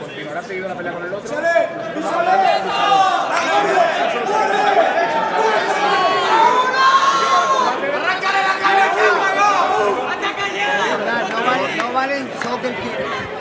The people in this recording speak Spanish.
Continuará seguido la pelea con el otro. No valen, no valen.